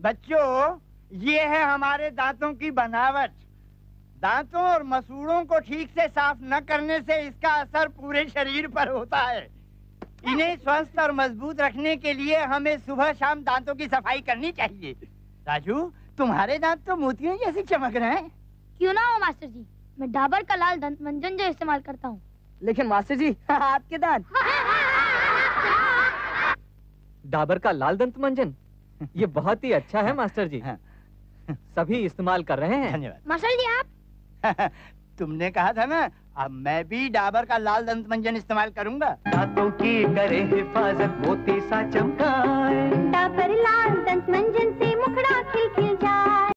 बच्चों ये है हमारे दांतों की बनावट। दांतों और मसूड़ों को ठीक से साफ़ न करने से इसका असर पूरे शरीर पर होता है। इन्हें स्वस्थ और मज़बूत रखने के लिए हमें सुबह शाम दांतों की सफ़ाई करनी चाहिए। राजू तुम्हारे दांत तो मोतियों जैसे चमक रहे हैं। क्यों ना हो मास्टर जी? मैं डाबर का लाल दंत मंजन जो इस्तेमाल करता हूँ। लेकिन मास्टर जी आपके दांत। डाबर का लाल दंत मंजन? ये बहुत ही अच्छा है मास्टर जी। हाँ। सभी इस्तेमाल कर रहे हैं। धन्यवाद। मास्टर जी आप? तुमने कहा था ना अब मैं भी डाबर का लाल दंत मंजन इस्तेमाल करूँगा। दांतों की करे हिफाजत मोती सा चमकाए